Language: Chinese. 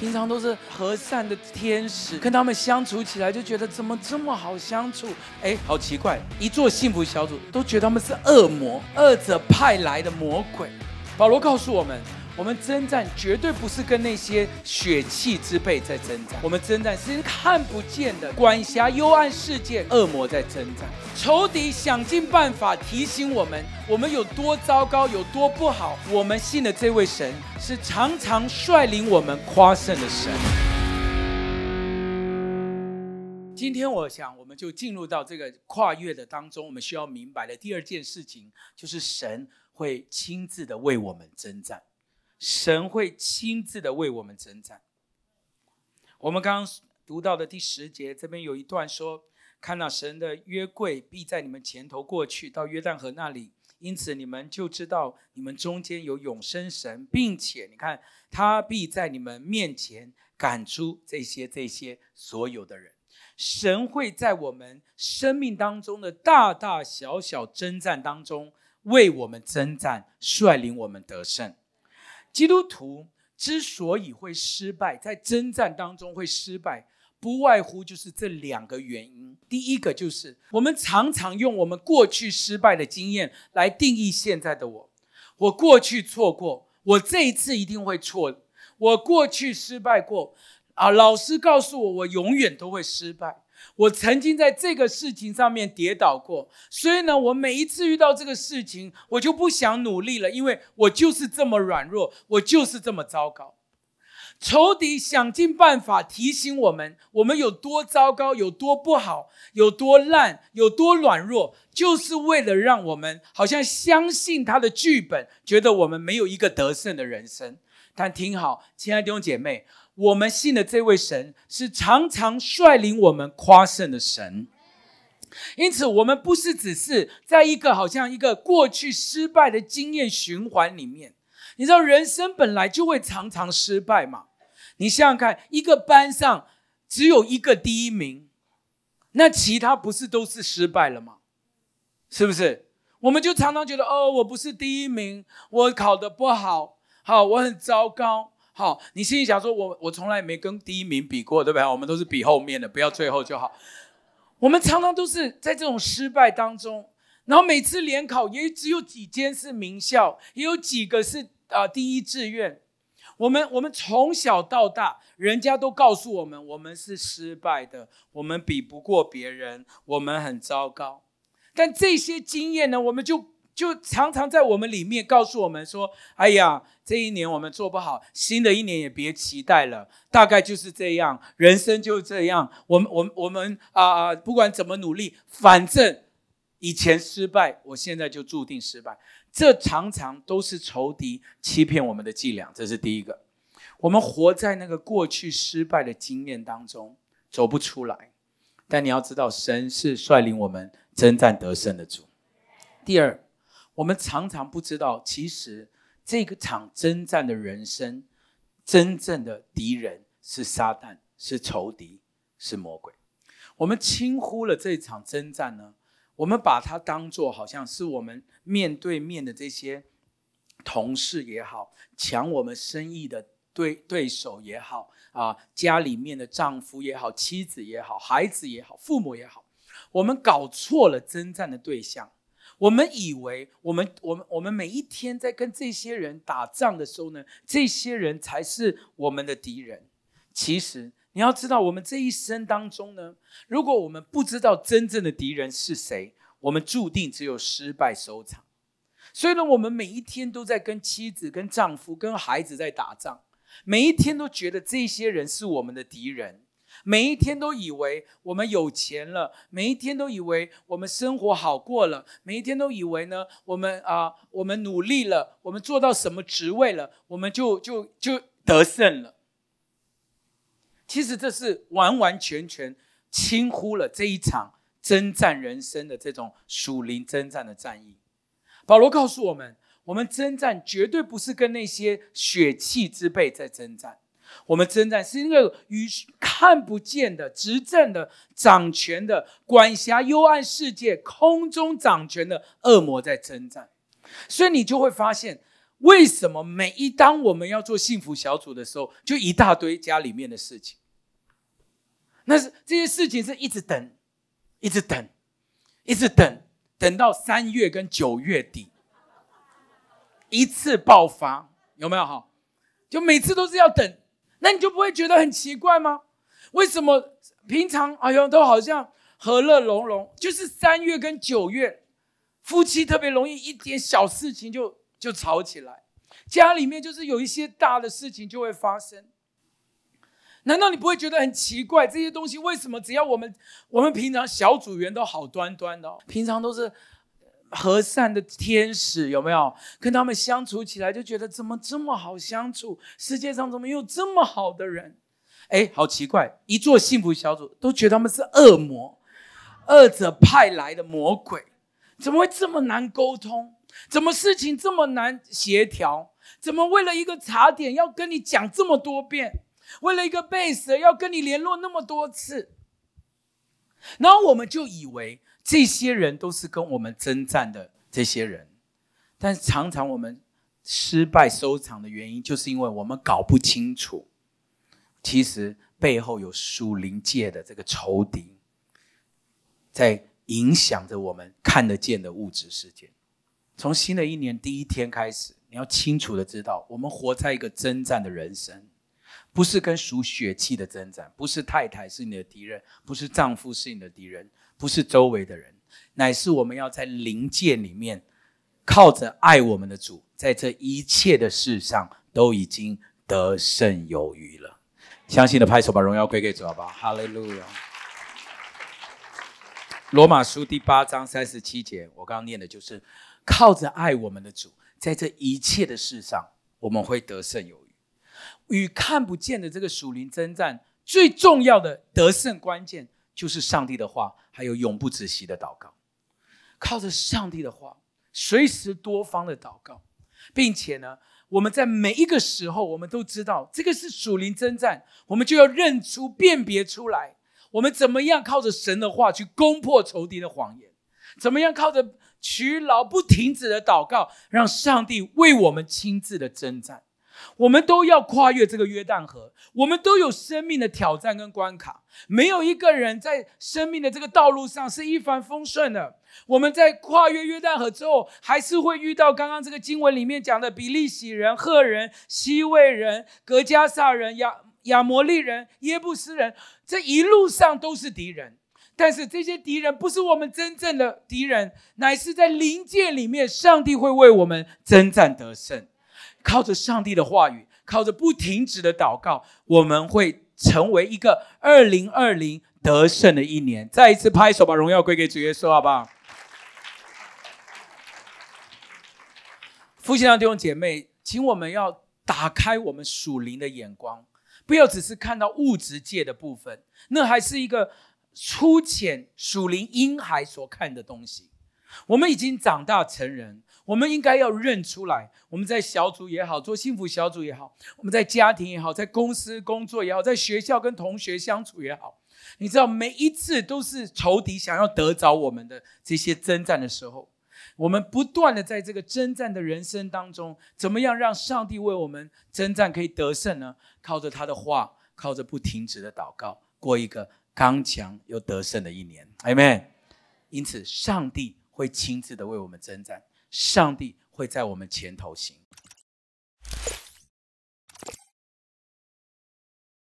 平常都是和善的天使，跟他们相处起来就觉得怎么这么好相处？哎，好奇怪！一做幸福小组都觉得他们是恶魔、恶者派来的魔鬼。保罗告诉我们。我们征战绝对不是跟那些血气之辈在征战，我们征战是看不见的管辖幽暗世界恶魔在征战。仇敌想尽办法提醒我们，我们有多糟糕，有多不好。我们信的这位神是常常率领我们夸胜的神。今天我想，我们就进入到这个跨越的当中，我们需要明白的第二件事情，就是神会亲自的为我们征战。神会亲自的为我们征战。我们刚刚读到的第十节，这边有一段说：“看到神的约柜必在你们前头过去，到约旦河那里，因此你们就知道你们中间有永生神，并且你看他必在你们面前赶出这些这些所有的人。神会在我们生命当中的大大小小征战当中为我们征战，率领我们得胜。”基督徒之所以会失败，在征战当中会失败，不外乎就是这两个原因。第一个就是我们常常用我们过去失败的经验来定义现在的我。我过去错过，我这一次一定会错。我过去失败过，啊，老师告诉我，我永远都会失败。我曾经在这个事情上面跌倒过，所以呢，我每一次遇到这个事情，我就不想努力了，因为我就是这么软弱，我就是这么糟糕。仇敌想尽办法提醒我们，我们有多糟糕，有多不好，有多烂，有多软弱，就是为了让我们好像相信他的剧本，觉得我们没有一个得胜的人生。但听好，亲爱的弟兄姐妹。我们信的这位神是常常率领我们夸胜的神，因此我们不是只是在一个好像一个过去失败的经验循环里面。你知道人生本来就会常常失败嘛？你想想看，一个班上只有一个第一名，那其他不是都是失败了吗？是不是？我们就常常觉得哦，我不是第一名，我考得不好，好，我很糟糕。好，你心里想说，我我从来没跟第一名比过，对不对？我们都是比后面的，不要最后就好。我们常常都是在这种失败当中，然后每次联考也只有几间是名校，也有几个是啊第一志愿。我们我们从小到大，人家都告诉我们，我们是失败的，我们比不过别人，我们很糟糕。但这些经验呢，我们就。就常常在我们里面告诉我们说：“哎呀，这一年我们做不好，新的一年也别期待了。大概就是这样，人生就是这样。我们、我们、我们啊，不管怎么努力，反正以前失败，我现在就注定失败。这常常都是仇敌欺骗我们的伎俩。这是第一个，我们活在那个过去失败的经验当中，走不出来。但你要知道，神是率领我们征战得胜的主。第二。我们常常不知道，其实这个场征战的人生，真正的敌人是撒旦，是仇敌，是魔鬼。我们轻忽了这场征战呢？我们把它当做好像是我们面对面的这些同事也好，抢我们生意的对对手也好，啊，家里面的丈夫也好，妻子也好，孩子也好，父母也好，我们搞错了征战的对象。我们以为，我们我们我们每一天在跟这些人打仗的时候呢，这些人才是我们的敌人。其实你要知道，我们这一生当中呢，如果我们不知道真正的敌人是谁，我们注定只有失败收场。所以呢，我们每一天都在跟妻子、跟丈夫、跟孩子在打仗，每一天都觉得这些人是我们的敌人。每一天都以为我们有钱了，每一天都以为我们生活好过了，每一天都以为呢，我们啊，我们努力了，我们做到什么职位了，我们就就就得胜了。其实这是完完全全轻忽了这一场征战人生的这种属灵征战的战役。保罗告诉我们，我们征战绝对不是跟那些血气之辈在征战。我们征战是那个与看不见的执政的掌权的管辖幽暗世界空中掌权的恶魔在征战，所以你就会发现，为什么每一当我们要做幸福小组的时候，就一大堆家里面的事情？那是这些事情是一直等，一直等，一直等，等到三月跟九月底一次爆发，有没有哈？就每次都是要等，那你就不会觉得很奇怪吗？为什么平常哎呦都好像和乐融融，就是三月跟九月，夫妻特别容易一点小事情就。就吵起来，家里面就是有一些大的事情就会发生。难道你不会觉得很奇怪？这些东西为什么只要我们我们平常小组员都好端端的，平常都是和善的天使，有没有？跟他们相处起来就觉得怎么这么好相处？世界上怎么有这么好的人？哎，好奇怪！一做幸福小组都觉得他们是恶魔，恶者派来的魔鬼，怎么会这么难沟通？怎么事情这么难协调？怎么为了一个茶点要跟你讲这么多遍？为了一个贝斯要跟你联络那么多次？然后我们就以为这些人都是跟我们征战的这些人，但是常常我们失败收场的原因，就是因为我们搞不清楚，其实背后有属灵界的这个仇敌，在影响着我们看得见的物质世界。从新的一年第一天开始，你要清楚的知道，我们活在一个征战的人生，不是跟属血气的征战，不是太太是你的敌人，不是丈夫是你的敌人，不是周围的人，乃是我们要在灵界里面，靠着爱我们的主，在这一切的事上都已经得胜有余了。相信的拍手，把荣耀归给主，好不好？哈利路亚。罗马书第八章三十七节，我刚刚念的就是。靠着爱我们的主，在这一切的事上，我们会得胜有余。与看不见的这个属灵征战，最重要的得胜关键，就是上帝的话，还有永不止息的祷告。靠着上帝的话，随时多方的祷告，并且呢，我们在每一个时候，我们都知道这个是属灵征战，我们就要认出、辨别出来，我们怎么样靠着神的话去攻破仇敌的谎言，怎么样靠着。取劳不停止的祷告，让上帝为我们亲自的征战。我们都要跨越这个约旦河，我们都有生命的挑战跟关卡。没有一个人在生命的这个道路上是一帆风顺的。我们在跨越约旦河之后，还是会遇到刚刚这个经文里面讲的比利洗人、赫人、西魏人、格加萨人、亚亚摩利人、耶布斯人，这一路上都是敌人。但是这些敌人不是我们真正的敌人，乃是在灵界里面，上帝会为我们征战得胜。靠着上帝的话语，靠着不停止的祷告，我们会成为一个二零二零得胜的一年。再一次拍手，把荣耀归给主耶稣，好不好？父亲上弟兄姐妹，请我们要打开我们属灵的眼光，不要只是看到物质界的部分，那还是一个。粗浅属灵婴孩所看的东西，我们已经长大成人，我们应该要认出来。我们在小组也好，做幸福小组也好，我们在家庭也好，在公司工作也好，在学校跟同学相处也好，你知道，每一次都是仇敌想要得着我们的这些征战的时候，我们不断的在这个征战的人生当中，怎么样让上帝为我们征战可以得胜呢？靠着他的话，靠着不停止的祷告，过一个。刚强又得胜的一年，Amen。因此，上帝会亲自的为我们征战，上帝会在我们前头行。